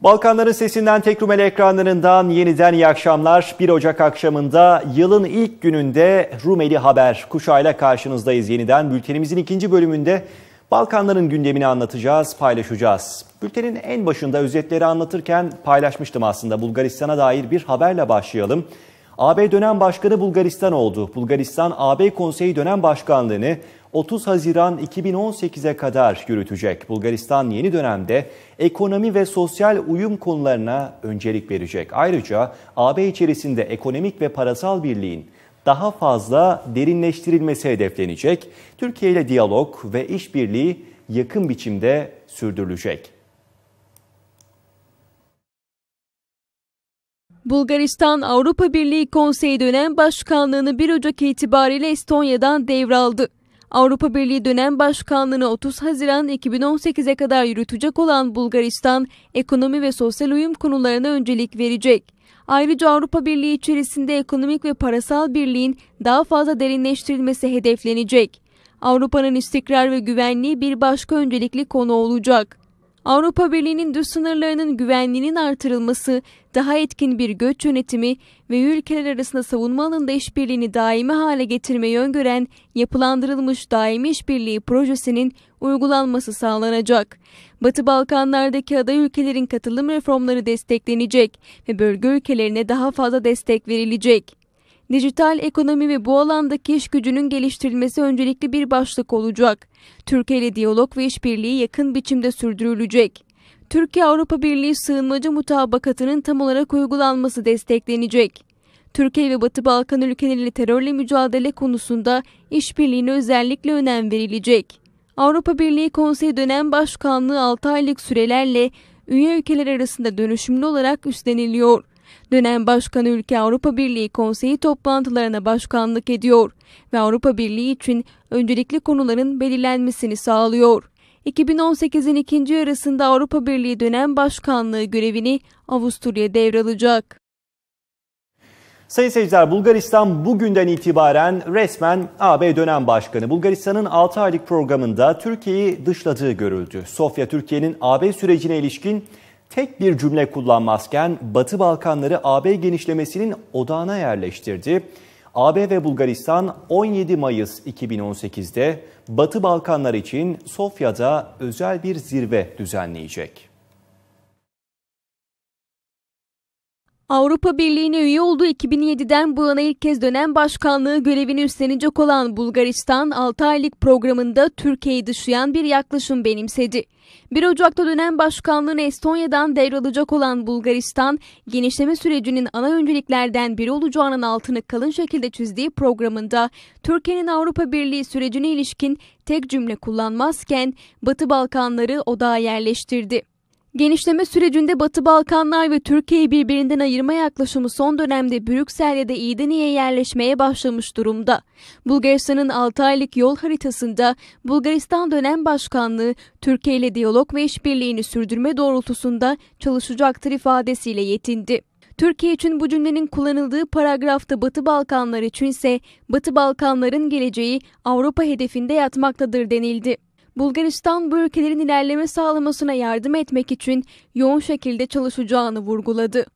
Balkanların sesinden tek Rumeli ekranlarından yeniden iyi akşamlar. 1 Ocak akşamında yılın ilk gününde Rumeli Haber kuşağıyla karşınızdayız yeniden. Bültenimizin ikinci bölümünde Balkanların gündemini anlatacağız, paylaşacağız. Bültenin en başında özetleri anlatırken paylaşmıştım aslında Bulgaristan'a dair bir haberle başlayalım. AB dönem başkanı Bulgaristan oldu. Bulgaristan AB Konseyi dönem başkanlığını 30 Haziran 2018'e kadar yürütecek. Bulgaristan yeni dönemde ekonomi ve sosyal uyum konularına öncelik verecek. Ayrıca AB içerisinde ekonomik ve parasal birliğin daha fazla derinleştirilmesi hedeflenecek. Türkiye ile diyalog ve işbirliği yakın biçimde sürdürülecek. Bulgaristan Avrupa Birliği Konseyi dönem başkanlığını 1 Ocak itibariyle Estonya'dan devraldı. Avrupa Birliği dönem başkanlığını 30 Haziran 2018'e kadar yürütecek olan Bulgaristan, ekonomi ve sosyal uyum konularına öncelik verecek. Ayrıca Avrupa Birliği içerisinde ekonomik ve parasal birliğin daha fazla derinleştirilmesi hedeflenecek. Avrupa'nın istikrar ve güvenliği bir başka öncelikli konu olacak. Avrupa Birliği'nin dış sınırlarının güvenliğinin artırılması, daha etkin bir göç yönetimi ve ülkeler arasında savunma alanında işbirliğini daimi hale getirmeyi öngören yapılandırılmış daimi işbirliği projesinin uygulanması sağlanacak. Batı Balkanlardaki aday ülkelerin katılım reformları desteklenecek ve bölge ülkelerine daha fazla destek verilecek. Dijital ekonomi ve bu alandaki iş gücünün geliştirilmesi öncelikli bir başlık olacak. Türkiye ile diyalog ve işbirliği yakın biçimde sürdürülecek. Türkiye-Avrupa Birliği sığınmacı mutabakatının tam olarak uygulanması desteklenecek. Türkiye ve Batı Balkan ülkeleriyle terörle mücadele konusunda işbirliğine özellikle önem verilecek. Avrupa Birliği Konseyi dönem başkanlığı 6 aylık sürelerle üye ülkeler arasında dönüşümlü olarak üstleniliyor. Dönem başkanı ülke Avrupa Birliği Konseyi toplantılarına başkanlık ediyor ve Avrupa Birliği için öncelikli konuların belirlenmesini sağlıyor. 2018'in ikinci yarısında Avrupa Birliği dönem başkanlığı görevini Avusturya devralacak. Sayın seyirciler Bulgaristan bugünden itibaren resmen AB dönem başkanı. Bulgaristan'ın 6 aylık programında Türkiye'yi dışladığı görüldü. Sofya Türkiye'nin AB sürecine ilişkin tek bir cümle kullanmazken Batı Balkanları AB genişlemesinin odağına yerleştirdi. AB ve Bulgaristan 17 Mayıs 2018'de Batı Balkanlar için Sofya'da özel bir zirve düzenleyecek. Avrupa Birliği'ne üye olduğu 2007'den bu yana ilk kez dönem başkanlığı görevini üstlenecek olan Bulgaristan 6 aylık programında Türkiye'yi dışlayan bir yaklaşım benimsedi. 1 Ocak'ta dönem başkanlığını Estonya'dan devralacak olan Bulgaristan, genişleme sürecinin ana önceliklerden biri olacağının altını kalın şekilde çizdiği programında Türkiye'nin Avrupa Birliği sürecine ilişkin tek cümle kullanmazken Batı Balkanları odağa yerleştirdi. Genişleme sürecinde Batı Balkanlar ve Türkiye'yi birbirinden ayırma yaklaşımı son dönemde Brüksel'de de iyiden yerleşmeye başlamış durumda. Bulgaristan'ın 6 aylık yol haritasında Bulgaristan dönem başkanlığı Türkiye ile diyalog ve işbirliğini sürdürme doğrultusunda çalışacaktır ifadesiyle yetindi. Türkiye için bu cümlenin kullanıldığı paragrafta Batı Balkanlar için ise Batı Balkanların geleceği Avrupa hedefinde yatmaktadır denildi. Bulgaristan bu ülkelerin ilerleme sağlamasına yardım etmek için yoğun şekilde çalışacağını vurguladı.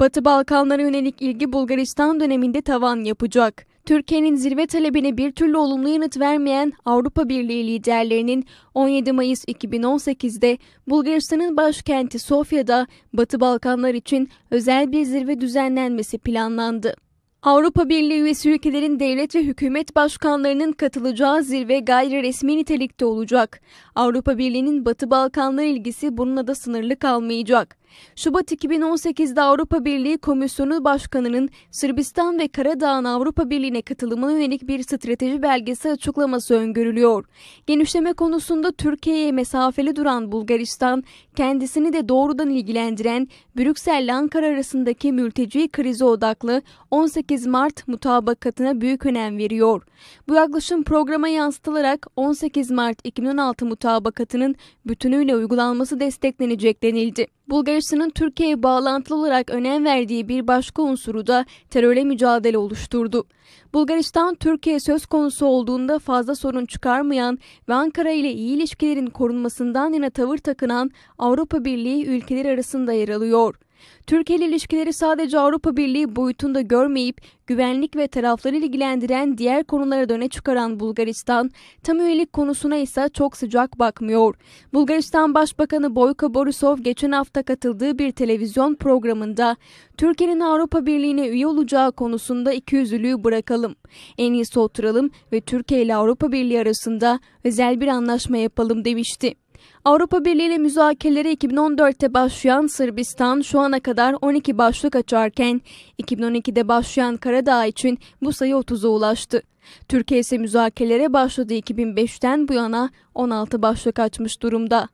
Batı Balkanlara yönelik ilgi Bulgaristan döneminde tavan yapacak. Türkiye'nin zirve talebine bir türlü olumlu yanıt vermeyen Avrupa Birliği liderlerinin 17 Mayıs 2018'de Bulgaristan'ın başkenti Sofya'da Batı Balkanlar için özel bir zirve düzenlenmesi planlandı. Avrupa Birliği üyesi ülkelerin devlet ve hükümet başkanlarının katılacağı zirve gayri resmi nitelikte olacak. Avrupa Birliği'nin Batı Balkanlar ilgisi bununla da sınırlı kalmayacak. Şubat 2018'de Avrupa Birliği Komisyonu Başkanı'nın Sırbistan ve Karadağ'ın Avrupa Birliği'ne katılımına yönelik bir strateji belgesi açıklaması öngörülüyor. Genişleme konusunda Türkiye'ye mesafeli duran Bulgaristan, kendisini de doğrudan ilgilendiren Brüksel ile Ankara arasındaki mülteci krizi odaklı 18 Mart mutabakatına büyük önem veriyor. Bu yaklaşım programa yansıtılarak 18 Mart 2016 mutabakatının bütünüyle uygulanması desteklenecek denildi. Bulgaristan'ın Türkiye'ye bağlantılı olarak önem verdiği bir başka unsuru da terörle mücadele oluşturdu. Bulgaristan, Türkiye söz konusu olduğunda fazla sorun çıkarmayan ve Ankara ile iyi ilişkilerin korunmasından yana tavır takınan Avrupa Birliği ülkeleri arasında yer alıyor. Türkiye ile ilişkileri sadece Avrupa Birliği boyutunda görmeyip güvenlik ve tarafları ilgilendiren diğer konulara da öne çıkaran Bulgaristan, tam üyelik konusuna ise çok sıcak bakmıyor. Bulgaristan Başbakanı Boyko Borisov geçen hafta katıldığı bir televizyon programında Türkiye'nin Avrupa Birliği'ne üye olacağı konusunda ikiyüzlülüğü bırakalım. En iyisi oturalım ve Türkiye ile Avrupa Birliği arasında özel bir anlaşma yapalım demişti. Avrupa Birliği ile müzakerelere 2014'te başlayan Sırbistan şu ana kadar 12 başlık açarken 2012'de başlayan Karadağ için bu sayı 30'a ulaştı. Türkiye ise müzakerelere başladığı 2005'ten bu yana 16 başlık açmış durumda.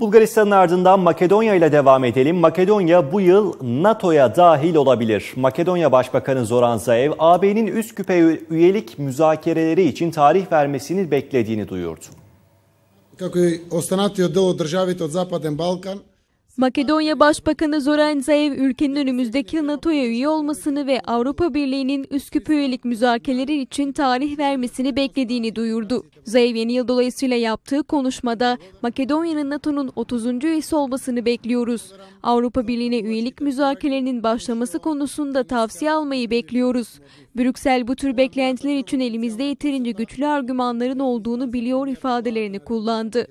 Bulgaristan'ın ardından Makedonya ile devam edelim. Makedonya bu yıl NATO'ya dahil olabilir. Makedonya Başbakanı Zoran Zaev, AB'nin Üsküp'e üyelik müzakereleri için tarih vermesini beklediğini duyurdu. Како и останатиот дел од државите од Западен Балкан, Makedonya Başbakanı Zoran Zaev ülkenin önümüzdeki NATO'ya üye olmasını ve Avrupa Birliği'nin Üsküp üyelik müzakereleri için tarih vermesini beklediğini duyurdu. Zaev yeni yıl dolayısıyla yaptığı konuşmada Makedonya'nın NATO'nun 30. üyesi olmasını bekliyoruz. Avrupa Birliği'ne üyelik müzakerelerinin başlaması konusunda tavsiye almayı bekliyoruz. Brüksel bu tür beklentiler için elimizde yeterince güçlü argümanların olduğunu biliyor ifadelerini kullandı.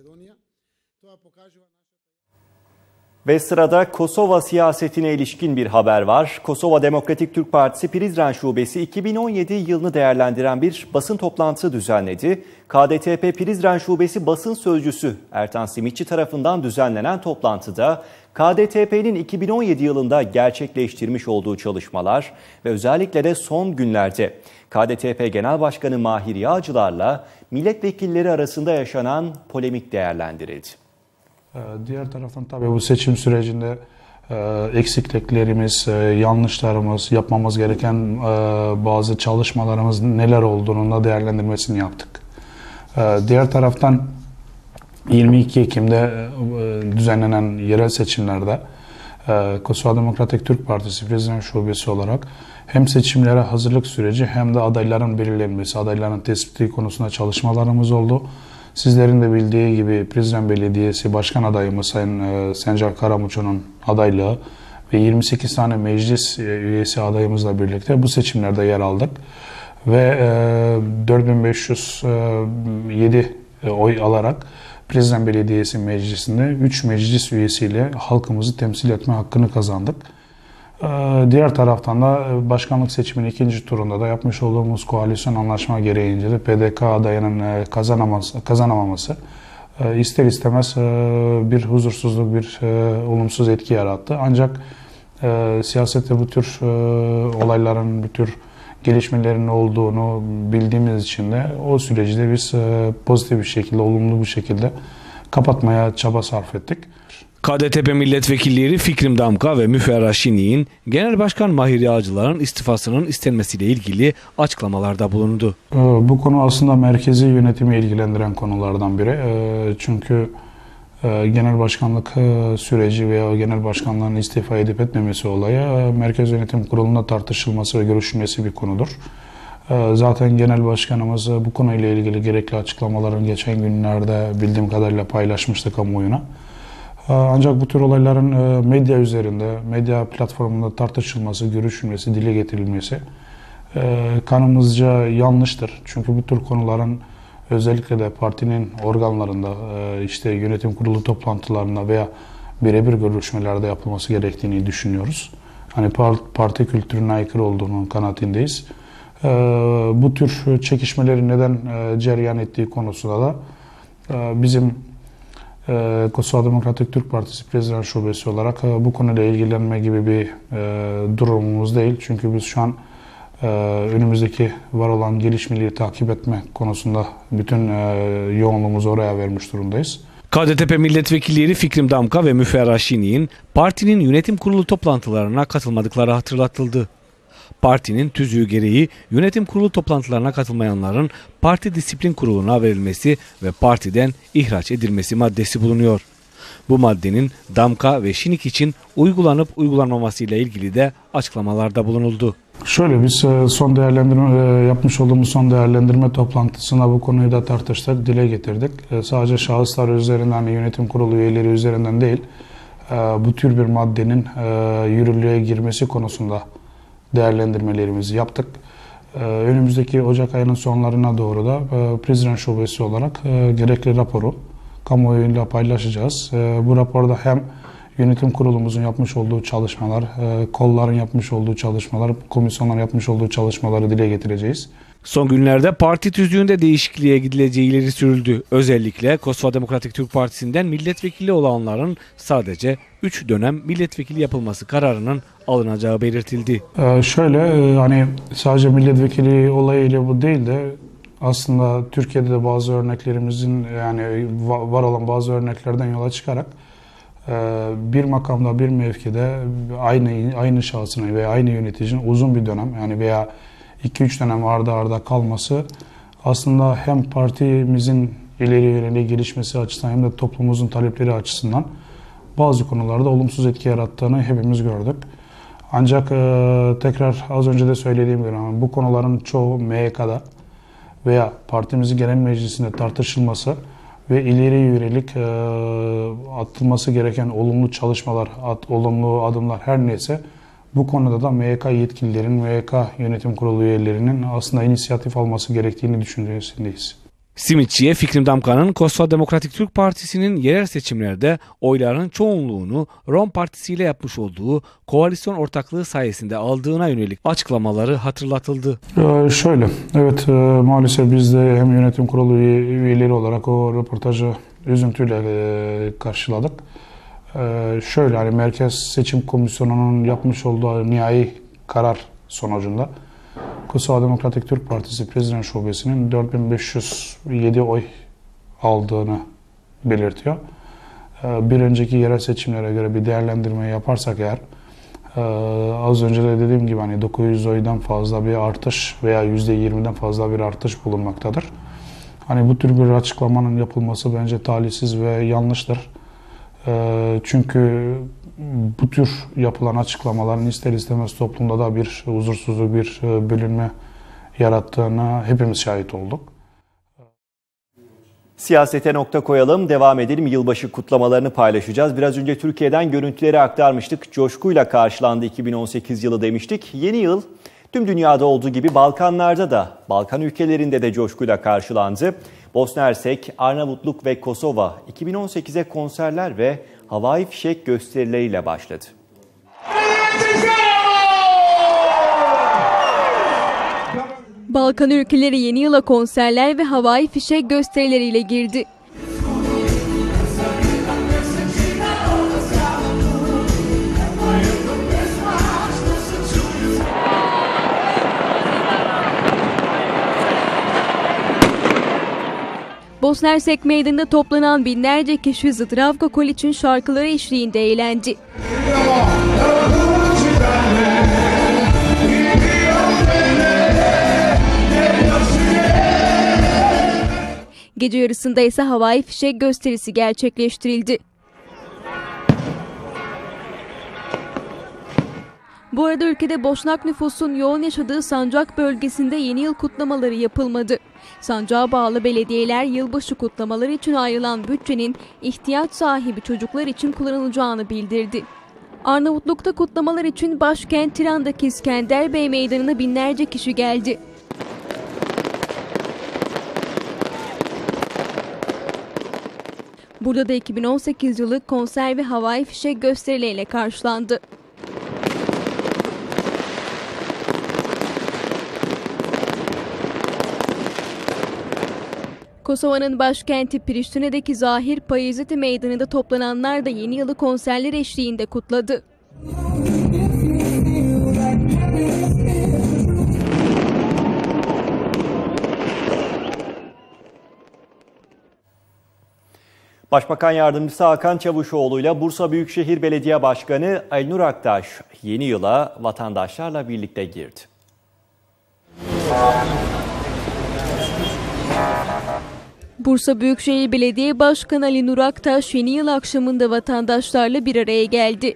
Ve sırada Kosova siyasetine ilişkin bir haber var. Kosova Demokratik Türk Partisi Prizren Şubesi 2017 yılını değerlendiren bir basın toplantısı düzenledi. KDTP Prizren Şubesi basın sözcüsü Ertan Simitçi tarafından düzenlenen toplantıda KDTP'nin 2017 yılında gerçekleştirmiş olduğu çalışmalar ve özellikle de son günlerde KDTP Genel Başkanı Mahir Yağcılar'la milletvekilleri arasında yaşanan polemik değerlendirildi. Ee, diğer taraftan tabii bu seçim sürecinde e, eksikliklerimiz, e, yanlışlarımız, yapmamız gereken e, bazı çalışmalarımız neler olduğunu da değerlendirmesini yaptık. Diğer taraftan 22 Ekim'de düzenlenen yerel seçimlerde Kosova Demokratik Türk Partisi Prezident Şubesi olarak hem seçimlere hazırlık süreci hem de adayların belirlenmesi, adayların tespiti konusunda çalışmalarımız oldu. Sizlerin de bildiği gibi Prizren Belediyesi Başkan adayımız Sayın e, Sencer Karamuço'nun adaylığı ve 28 tane meclis e, üyesi adayımızla birlikte bu seçimlerde yer aldık. Ve 4507 e, oy alarak Prizren Belediyesi Meclisi'nde 3 meclis üyesiyle halkımızı temsil etme hakkını kazandık. Ee, diğer taraftan da e, başkanlık seçiminin ikinci turunda da yapmış olduğumuz koalisyon anlaşma gereğince de PDK adayının e, kazanamaması, kazanamaması e, ister istemez bir huzursuzluk, bir olumsuz etki yarattı. Ancak siyasette bu tür olayların, bu tür gelişmelerin olduğunu bildiğimiz için de o süreci de biz pozitif bir şekilde, olumlu bir şekilde kapatmaya çaba sarf ettik. KDTP milletvekilleri Fikrim Damka ve Müferra Şini'nin Genel Başkan Mahir Yağcılar'ın istifasının istenmesiyle ilgili açıklamalarda bulundu. Ee, bu konu aslında merkezi yönetimi ilgilendiren konulardan biri. Ee, çünkü e, genel başkanlık e, süreci veya genel başkanlığın istifa edip etmemesi olayı e, Merkez Yönetim Kurulu'nda tartışılması ve görüşülmesi bir konudur. Ee, zaten genel başkanımız bu konuyla ilgili gerekli açıklamaların geçen günlerde bildiğim kadarıyla paylaşmıştı kamuoyuna. Ee, ancak bu tür olayların e, medya üzerinde, medya platformunda tartışılması, görüşülmesi, dile getirilmesi e, kanımızca yanlıştır. Çünkü bu tür konuların özellikle de partinin organlarında, e, işte yönetim kurulu toplantılarında veya birebir görüşmelerde yapılması gerektiğini düşünüyoruz. Hani parti kültürüne aykırı olduğunun kanaatindeyiz. Bu tür çekişmelerin neden cereyan ettiği konusunda da bizim ee, Kosova Demokratik Türk Partisi Prezident Şubesi olarak e, bu konuyla ilgilenme gibi bir e, durumumuz değil. Çünkü biz şu an e, önümüzdeki var olan gelişmeleri takip etme konusunda bütün yoğunluğumuzu oraya vermiş durumdayız. KDTP milletvekilleri Fikrim Damka ve Müferra Şini'nin partinin yönetim kurulu toplantılarına katılmadıkları hatırlatıldı. Partinin tüzüğü gereği yönetim kurulu toplantılarına katılmayanların parti disiplin kuruluna verilmesi ve partiden ihraç edilmesi maddesi bulunuyor. Bu maddenin damka ve şinik için uygulanıp uygulanmaması ile ilgili de açıklamalarda bulunuldu. Şöyle biz e, son değerlendirme e, yapmış olduğumuz son değerlendirme toplantısında bu konuyu da tartıştık, dile getirdik. E, sadece şahıslar üzerinden, yönetim kurulu üyeleri üzerinden değil, bu tür bir maddenin yürürlüğe girmesi konusunda değerlendirmelerimizi yaptık. Önümüzdeki Ocak ayının sonlarına doğru da Prizren Şubesi olarak gerekli raporu kamuoyuyla paylaşacağız. Bu raporda hem yönetim kurulumuzun yapmış olduğu çalışmalar, kolların yapmış olduğu çalışmalar, komisyonların yapmış olduğu çalışmaları dile getireceğiz. Son günlerde parti tüzüğünde değişikliğe gidileceği ileri sürüldü. Özellikle Kosova Demokratik Türk Partisi'nden milletvekili olanların sadece 3 dönem milletvekili yapılması kararının alınacağı belirtildi. Ee, şöyle e, hani sadece milletvekili olayıyla bu değil de aslında Türkiye'de de bazı örneklerimizin yani var olan bazı örneklerden yola çıkarak e, bir makamda bir mevkide aynı aynı şahsına veya aynı yöneticinin uzun bir dönem yani veya 2-3 dönem arda arda kalması aslında hem partimizin ileri yönelik gelişmesi açısından hem de toplumumuzun talepleri açısından bazı konularda olumsuz etki yarattığını hepimiz gördük. Ancak e, tekrar az önce de söylediğim gibi bu konuların çoğu MYK'da veya partimizin genel meclisinde tartışılması ve ileri yönelik e, atılması gereken olumlu çalışmalar, at, olumlu adımlar her neyse bu konuda da MYK yetkililerin, MYK yönetim kurulu üyelerinin aslında inisiyatif alması gerektiğini düşüncesindeyiz. Simitçi'ye Fikrim Damka'nın Kosova Demokratik Türk Partisi'nin yerel seçimlerde oyların çoğunluğunu Rom Partisi ile yapmış olduğu koalisyon ortaklığı sayesinde aldığına yönelik açıklamaları hatırlatıldı. Ee, şöyle, evet e, maalesef biz de hem yönetim kurulu üyeleri olarak o röportajı üzüntüyle e, karşıladık. Ee, şöyle hani Merkez Seçim Komisyonu'nun yapmış olduğu nihai karar sonucunda Kosova Demokratik Türk Partisi Prezident Şubesi'nin 4507 oy aldığını belirtiyor. Ee, bir önceki yerel seçimlere göre bir değerlendirme yaparsak eğer e, az önce de dediğim gibi hani 900 oydan fazla bir artış veya %20'den fazla bir artış bulunmaktadır. Hani bu tür bir açıklamanın yapılması bence talihsiz ve yanlıştır. Ee, çünkü bu tür yapılan açıklamaların ister istemez toplumda da bir huzursuzluk, bir e, bölünme yarattığına hepimiz şahit olduk. Siyasete nokta koyalım, devam edelim. Yılbaşı kutlamalarını paylaşacağız. Biraz önce Türkiye'den görüntüleri aktarmıştık. Coşkuyla karşılandı 2018 yılı demiştik. Yeni yıl tüm dünyada olduğu gibi Balkanlarda da, Balkan ülkelerinde de coşkuyla karşılandı. Bosna Hersek, Arnavutluk ve Kosova 2018'e konserler ve havai fişek gösterileriyle başladı. Balkan ülkeleri yeni yıla konserler ve havai fişek gösterileriyle girdi. Bosna Hersek Meydanı'nda toplanan binlerce kişi Zdravko Kolic'in şarkıları eşliğinde eğlendi. Gece yarısında ise havai fişek gösterisi gerçekleştirildi. Bu arada ülkede Boşnak nüfusun yoğun yaşadığı Sancak bölgesinde yeni yıl kutlamaları yapılmadı. Sancağa bağlı belediyeler yılbaşı kutlamaları için ayrılan bütçenin ihtiyaç sahibi çocuklar için kullanılacağını bildirdi. Arnavutluk'ta kutlamalar için başkent Tiran'daki İskender Bey Meydanı'na binlerce kişi geldi. Burada da 2018 yılı konser ve havai fişek gösterileriyle karşılandı. Kosova'nın başkenti Priştine'deki Zahir Payizeti Meydanı'nda toplananlar da yeni yılı konserler eşliğinde kutladı. Başbakan Yardımcısı Hakan Çavuşoğlu ile Bursa Büyükşehir Belediye Başkanı Ali Nur Aktaş yeni yıla vatandaşlarla birlikte girdi. Bursa Büyükşehir Belediye Başkanı Ali Nur Aktaş yeni yıl akşamında vatandaşlarla bir araya geldi.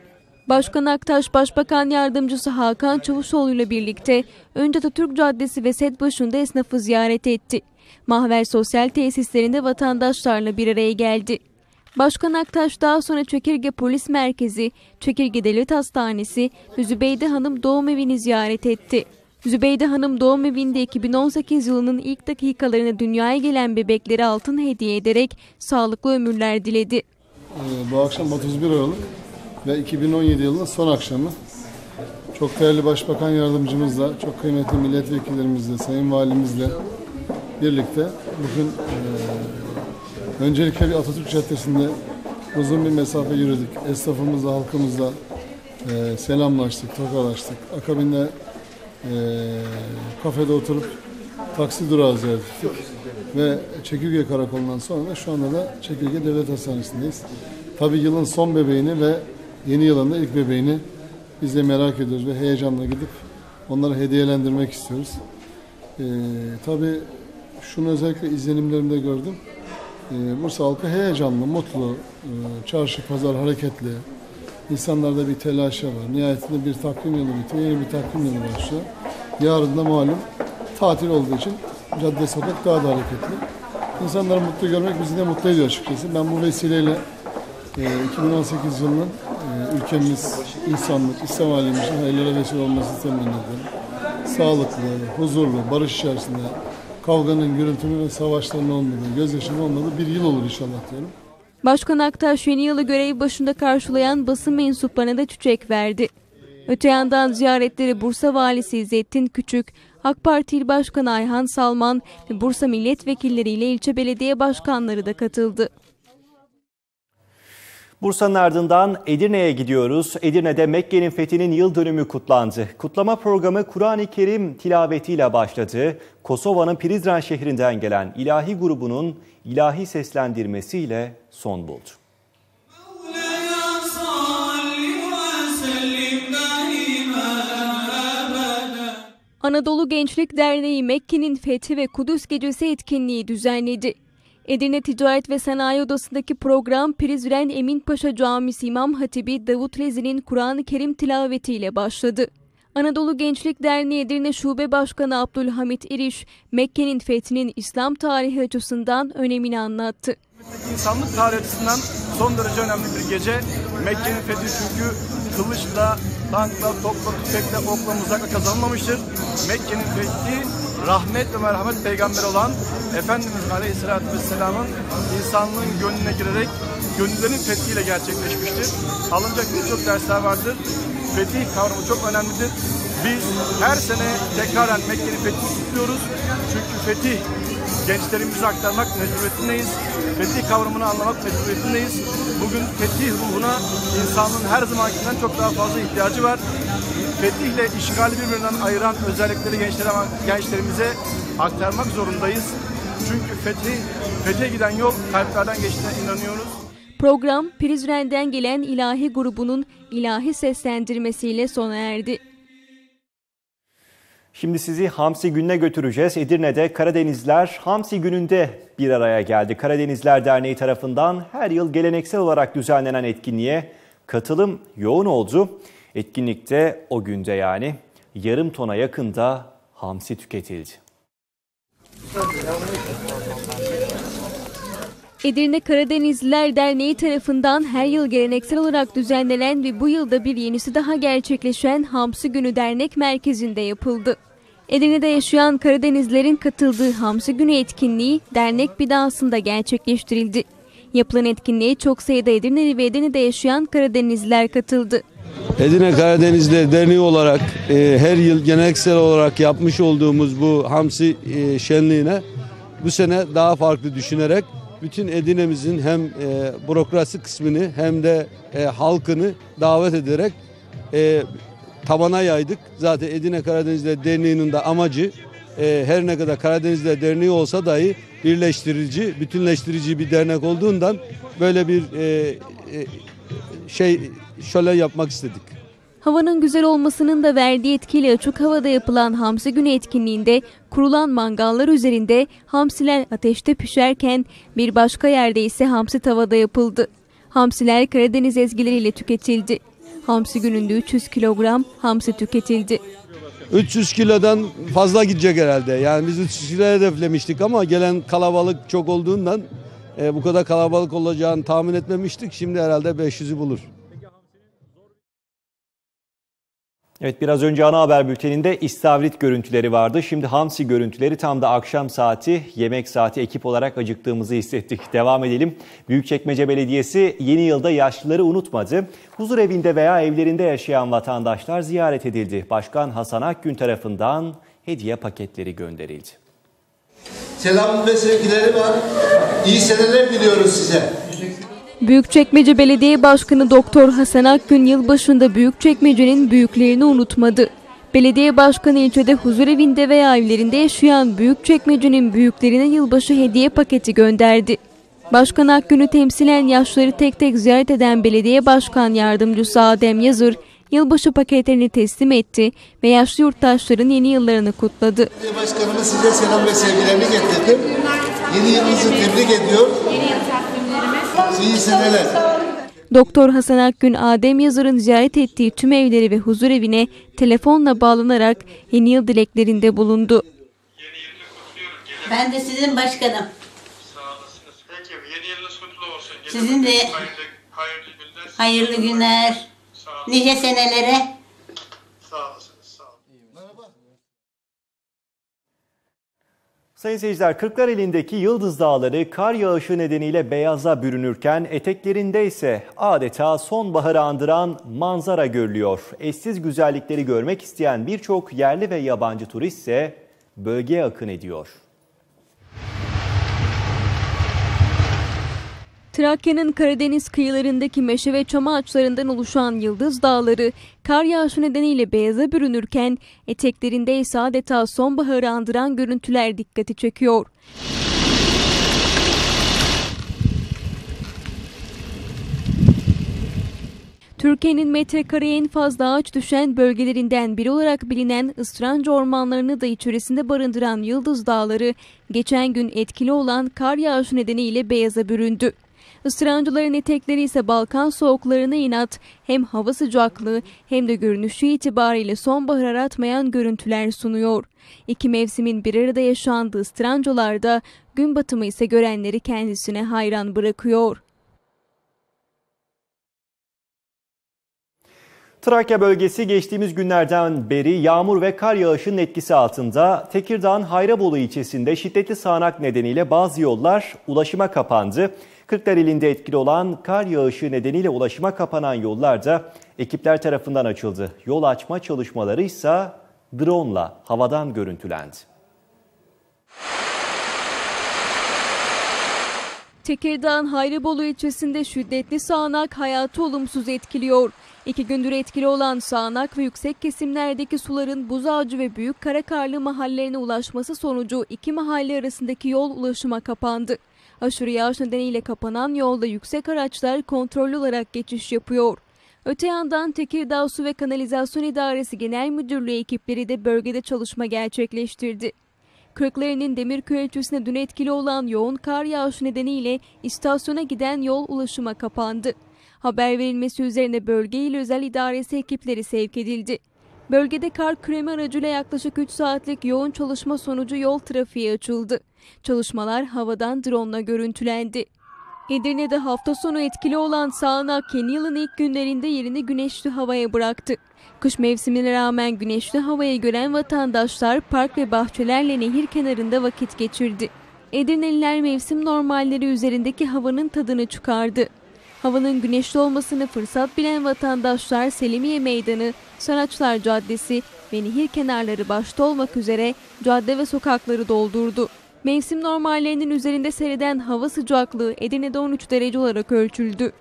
Başkan Aktaş, Başbakan Yardımcısı Hakan Çavuşoğlu ile birlikte önce Atatürk Caddesi ve set başında esnafı ziyaret etti. Mahver Sosyal Tesislerinde vatandaşlarla bir araya geldi. Başkan Aktaş daha sonra Çekirge Polis Merkezi, Çekirge Devlet Hastanesi ve Zübeyde Hanım Doğum Evi'ni ziyaret etti. Zübeyde Hanım doğum evinde 2018 yılının ilk dakikalarında dünyaya gelen bebekleri altın hediye ederek sağlıklı ömürler diledi. Ee, Bu akşam 31 Aralık ve 2017 yılının son akşamı. Çok değerli Başbakan Yardımcımızla, çok kıymetli milletvekillerimizle, Sayın Valimizle birlikte bugün e, öncelikle bir Atatürk Caddesi'nde uzun bir mesafe yürüdük. Esnafımızla, halkımızla e, selamlaştık, tokalaştık. Akabinde e, kafede oturup taksi durağı ziyaret ettik. Ve Çekirge Karakolu'ndan sonra da şu anda da Çekirge Devlet Hastanesi'ndeyiz. Tabii yılın son bebeğini ve yeni yılın da ilk bebeğini biz de merak ediyoruz ve heyecanla gidip onları hediyelendirmek istiyoruz. Ee, tabii şunu özellikle izlenimlerimde gördüm. Ee, Bursa halkı heyecanlı, mutlu, ee, çarşı pazar hareketli. İnsanlarda bir telaşa var. Nihayetinde bir takvim yılı bitiyor, yeni bir takvim yılı başlıyor. Yarın da malum tatil olduğu için cadde sokak daha da hareketli. İnsanları mutlu görmek bizi de mutlu ediyor açıkçası. Ben bu vesileyle e, 2018 yılının e, ülkemiz, insanlık, İslam alemimizin hayırlara vesile olmasını temenni ederim. Sağlıklı, huzurlu, barış içerisinde kavganın, gürültünün ve savaşların olmadığı, gözyaşının olmadığı bir yıl olur inşallah diyorum. Başkan Aktaş yeni yılı görev başında karşılayan basın mensuplarına da çiçek verdi. Öte yandan ziyaretleri Bursa Valisi İzzettin Küçük, AK Parti İl Başkanı Ayhan Salman ve Bursa milletvekilleriyle ilçe belediye başkanları da katıldı. Bursa'nın ardından Edirne'ye gidiyoruz. Edirne'de Mekke'nin fethinin yıl dönümü kutlandı. Kutlama programı Kur'an-ı Kerim tilavetiyle başladı. Kosova'nın Prizren şehrinden gelen ilahi grubunun ilahi seslendirmesiyle son buldu. Anadolu Gençlik Derneği Mekke'nin Fethi ve Kudüs Gecesi etkinliği düzenledi. Edirne Ticaret ve Sanayi Odası'ndaki program Prizren Eminpaşa Camisi İmam Hatibi Davut Lezi'nin Kur'an-ı Kerim tilavetiyle başladı. Anadolu Gençlik Derneği Edirne Şube Başkanı Abdülhamit İriş, Mekke'nin fethinin İslam tarihi açısından önemini anlattı. İnsanlık tarihi açısından son derece önemli bir gece. Mekke'nin fethi çünkü kılıçla, tankla, topla, tüfekle, okla, mızrakla kazanılmamıştır. Mekke'nin fethi rahmet ve merhamet peygamberi olan Efendimiz Aleyhisselatü Vesselam'ın insanlığın gönlüne girerek gönüllerin fethiyle gerçekleşmiştir. Alınacak birçok dersler vardır. Fetih kavramı çok önemlidir. Biz her sene tekraren Mekke'nin fethini kutluyoruz. Çünkü fetih gençlerimize aktarmak mecburiyetindeyiz. Fetih kavramını anlamak mecburiyetindeyiz. Bugün fetih ruhuna insanlığın her zamankinden çok daha fazla ihtiyacı var. Fetihle işgali birbirinden ayıran özellikleri gençlere, gençlerimize aktarmak zorundayız. Çünkü fetih, fethe giden yol kalplerden geçtiğine inanıyoruz. Program Prizren'den gelen ilahi grubunun ilahi seslendirmesiyle sona erdi. Şimdi sizi Hamsi Günü'ne götüreceğiz. Edirne'de Karadenizler Hamsi Günü'nde bir araya geldi. Karadenizler Derneği tarafından her yıl geleneksel olarak düzenlenen etkinliğe katılım yoğun oldu. Etkinlikte o günde yani yarım tona yakında hamsi tüketildi. Edirne Karadenizliler Derneği tarafından her yıl geleneksel olarak düzenlenen ve bu yılda bir yenisi daha gerçekleşen Hamsi Günü Dernek Merkezi'nde yapıldı. Edirne'de yaşayan Karadenizlerin katıldığı Hamsi Günü etkinliği dernek binasında gerçekleştirildi. Yapılan etkinliğe çok sayıda Edirneli ve Edirne'de yaşayan Karadenizliler katıldı. Edirne Karadenizler Derneği olarak e, her yıl geleneksel olarak yapmış olduğumuz bu hamsi e, şenliğine bu sene daha farklı düşünerek bütün Edirne'mizin hem e, bürokrasi kısmını hem de e, halkını davet ederek e, tabana yaydık. Zaten Edirne Karadenizler Derneği'nin de amacı e, her ne kadar Karadenizler Derneği olsa dahi birleştirici, bütünleştirici bir dernek olduğundan böyle bir e, e, şey şöyle yapmak istedik. Havanın güzel olmasının da verdiği etkiyle açık havada yapılan Hamsi Günü etkinliğinde kurulan mangallar üzerinde hamsiler ateşte pişerken bir başka yerde ise hamsi tavada yapıldı. Hamsiler Karadeniz ezgileriyle tüketildi. Hamsi gününde 300 kilogram hamsi tüketildi. 300 kilodan fazla gidecek herhalde. Yani biz 300 kilo hedeflemiştik ama gelen kalabalık çok olduğundan e, bu kadar kalabalık olacağını tahmin etmemiştik. Şimdi herhalde 500'ü bulur. Evet biraz önce ana haber bülteninde istavrit görüntüleri vardı. Şimdi hamsi görüntüleri tam da akşam saati, yemek saati ekip olarak acıktığımızı hissettik. Devam edelim. Büyükçekmece Belediyesi yeni yılda yaşlıları unutmadı. Huzur evinde veya evlerinde yaşayan vatandaşlar ziyaret edildi. Başkan Hasan Akgün tarafından hediye paketleri gönderildi. Selam ve sevgileri var. İyi seneler diliyoruz size. Büyükçekmece Belediye Başkanı Doktor Hasan Akgün yılbaşında Büyükçekmece'nin büyüklerini unutmadı. Belediye Başkanı ilçede huzur evinde veya evlerinde yaşayan Büyükçekmece'nin büyüklerine yılbaşı hediye paketi gönderdi. Başkan Akgün'ü temsilen yaşları tek tek ziyaret eden Belediye Başkan Yardımcısı Adem Yazır, yılbaşı paketlerini teslim etti ve yaşlı yurttaşların yeni yıllarını kutladı. Belediye Başkanımız size selam ve sevgilerini getirdim. Yeni yılınızı tebrik ediyor. İyi seneler. Doktor Hasan Akgün, Adem Yazır'ın ziyaret ettiği tüm evleri ve huzur evine telefonla bağlanarak yeni yıl dileklerinde bulundu. Ben de sizin başkanım. Sağ olasınız. Peki yeni yılınız kutlu olsun. Yeni Sizin de hayırlı, hayırlı günler. hayırlı günler, nice senelere. Sağ olasınız. Sağ olun. Sayın seyirciler, Kırklareli'ndeki Yıldız Dağları kar yağışı nedeniyle beyaza bürünürken eteklerinde ise adeta sonbaharı andıran manzara görülüyor. Eşsiz güzellikleri görmek isteyen birçok yerli ve yabancı turist ise bölgeye akın ediyor. Trakya'nın Karadeniz kıyılarındaki meşe ve çam ağaçlarından oluşan Yıldız Dağları kar yağışı nedeniyle beyaza bürünürken eteklerinde ise adeta sonbaharı andıran görüntüler dikkati çekiyor. Türkiye'nin metrekareye en fazla ağaç düşen bölgelerinden biri olarak bilinen ıstıranca ormanlarını da içerisinde barındıran Yıldız Dağları geçen gün etkili olan kar yağışı nedeniyle beyaza büründü. Isırancıların etekleri ise Balkan soğuklarına inat hem hava sıcaklığı hem de görünüşü itibariyle sonbahar aratmayan görüntüler sunuyor. İki mevsimin bir arada yaşandığı ıstırancolarda gün batımı ise görenleri kendisine hayran bırakıyor. Trakya bölgesi geçtiğimiz günlerden beri yağmur ve kar yağışının etkisi altında. Tekirdağ'ın Hayrabolu ilçesinde şiddetli sağanak nedeniyle bazı yollar ulaşıma kapandı. Kırklareli'nde etkili olan kar yağışı nedeniyle ulaşıma kapanan yollar da ekipler tarafından açıldı. Yol açma çalışmaları ise drone ile havadan görüntülendi. Tekirdağ'ın Hayrabolu ilçesinde şiddetli sağanak hayatı olumsuz etkiliyor. İki gündür etkili olan sağanak ve yüksek kesimlerdeki suların Buzağacı ve Büyük Karakarlı mahallelerine ulaşması sonucu iki mahalle arasındaki yol ulaşıma kapandı. Aşırı yağış nedeniyle kapanan yolda yüksek araçlar kontrollü olarak geçiş yapıyor. Öte yandan Tekirdağ Su ve Kanalizasyon İdaresi Genel Müdürlüğü ekipleri de bölgede çalışma gerçekleştirdi. Kırklareli'nin Demirköy ilçesine dün etkili olan yoğun kar yağışı nedeniyle istasyona giden yol ulaşıma kapandı. Haber verilmesi üzerine bölge il özel idaresi ekipleri sevk edildi. Bölgede kar küreme aracıyla yaklaşık 3 saatlik yoğun çalışma sonucu yol trafiği açıldı. Çalışmalar havadan drone görüntülendi. Edirne'de hafta sonu etkili olan sağanak yeni yılın ilk günlerinde yerini güneşli havaya bıraktı. Kış mevsimine rağmen güneşli havayı gören vatandaşlar park ve bahçelerle nehir kenarında vakit geçirdi. Edirneliler mevsim normalleri üzerindeki havanın tadını çıkardı. Havanın güneşli olmasını fırsat bilen vatandaşlar Selimiye Meydanı, Sanatçılar Caddesi ve nehir kenarları başta olmak üzere cadde ve sokakları doldurdu. Mevsim normallerinin üzerinde seyreden hava sıcaklığı Edirne'de 13 derece olarak ölçüldü.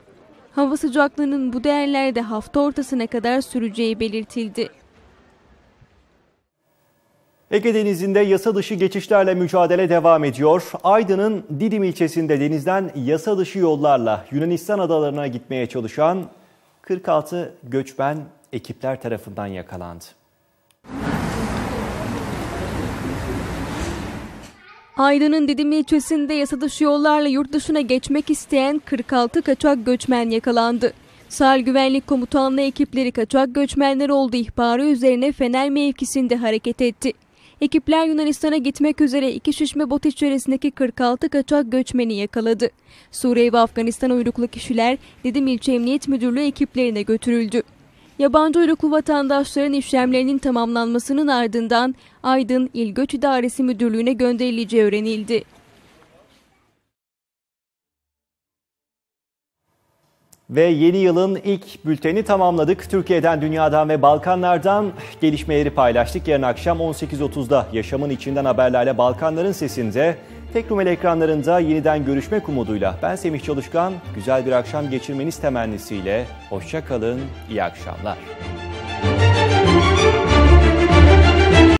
Hava sıcaklığının bu değerlerde hafta ortasına kadar süreceği belirtildi. Ege Denizi'nde yasa dışı geçişlerle mücadele devam ediyor. Aydın'ın Didim ilçesinde denizden yasa dışı yollarla Yunanistan adalarına gitmeye çalışan 46 göçmen ekipler tarafından yakalandı. Aydın'ın Didim ilçesinde yasa dışı yollarla yurt dışına geçmek isteyen 46 kaçak göçmen yakalandı. Sahil Güvenlik Komutanlığı ekipleri kaçak göçmenler olduğu ihbarı üzerine Fener mevkisinde hareket etti. Ekipler Yunanistan'a gitmek üzere iki şişme bot içerisindeki 46 kaçak göçmeni yakaladı. Suriye ve Afganistan uyruklu kişiler Didim İlçe Emniyet Müdürlüğü ekiplerine götürüldü. Yabancı uyruklu vatandaşların işlemlerinin tamamlanmasının ardından Aydın İl Göç İdaresi Müdürlüğü'ne gönderileceği öğrenildi. Ve yeni yılın ilk bülteni tamamladık. Türkiye'den, dünyadan ve Balkanlardan gelişmeleri paylaştık. Yarın akşam 18.30'da yaşamın içinden haberlerle Balkanların sesinde tek numaralı ekranlarında yeniden görüşmek umuduyla. Ben Semih Çalışkan. Güzel bir akşam geçirmeniz temennisiyle. Hoşça kalın, iyi akşamlar.